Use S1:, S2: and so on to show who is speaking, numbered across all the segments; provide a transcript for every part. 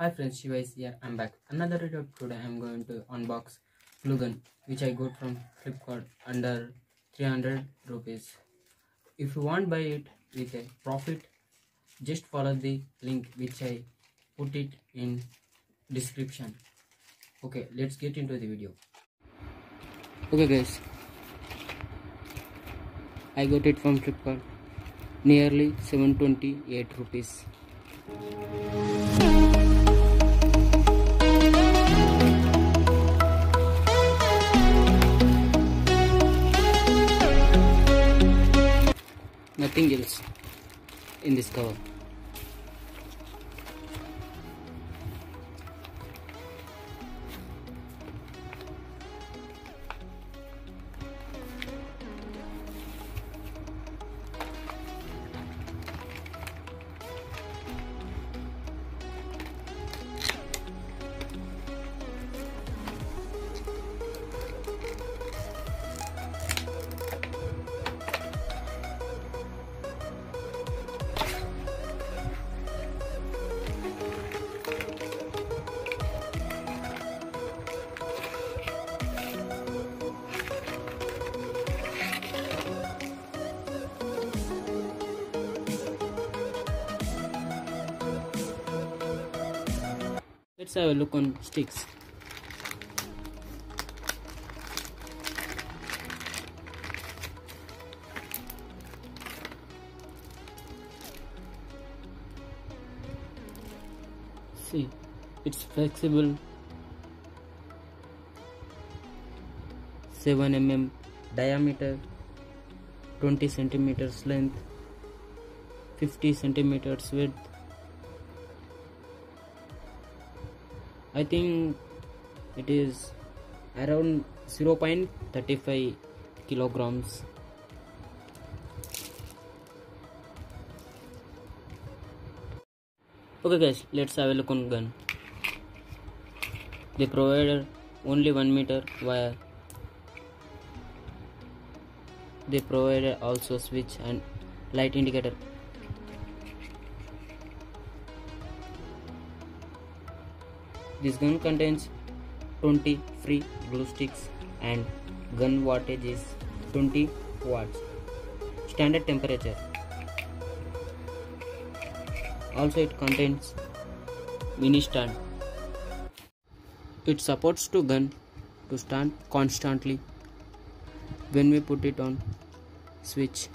S1: Hi friends, Shiva is here. I'm back. Another video today. I'm going to unbox glue gun which I got from Flipkart under 300 rupees. If you want buy it with a profit, just follow the link which I put it in description. Okay, let's get into the video. Okay guys, I got it from Flipkart. Nearly 728 rupees. Nothing else in this cover let's have a look on sticks. See it's flexible. 7 mm diameter 20 centimeters length 50 centimeters width I think it is around 0.35 kilograms. Okay guys let's have a look on gun. They provided only 1 meter wire. They provided also switch and light indicator This gun contains 20 free glue sticks and gun wattage is 20 watts. Standard temperature. Also it contains mini stand. It supports to gun to stand constantly when we put it on switch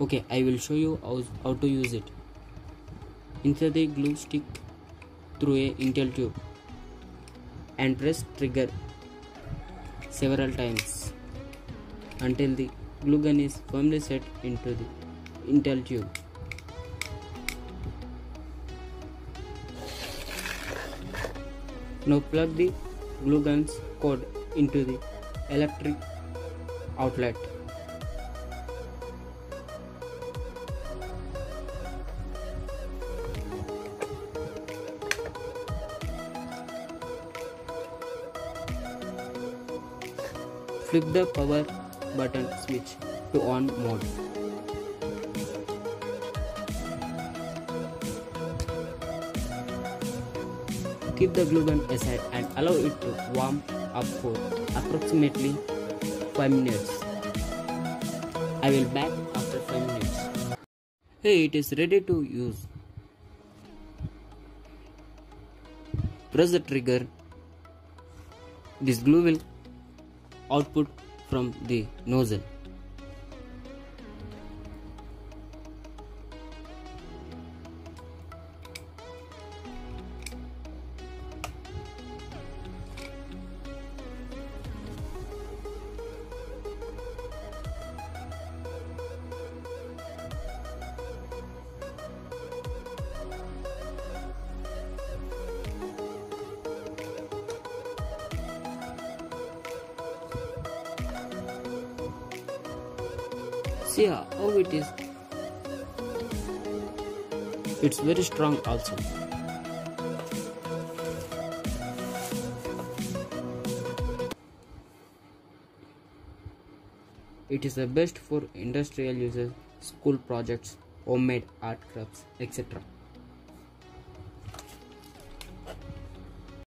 S1: okay i will show you how, how to use it. Insert the glue stick through a inlet tube and press trigger several times until the glue gun is firmly set into the inlet tube. Now plug the glue gun's cord into the electric outlet Flip the power button switch to on mode. Keep the glue gun aside and allow it to warm up for approximately 5 minutes. I will back after 5 minutes. Hey, it is ready to use. Press the trigger. This glue will output from the nozzle. See how it is. It's very strong also. It is the best for industrial uses, school projects, homemade art crafts, etc.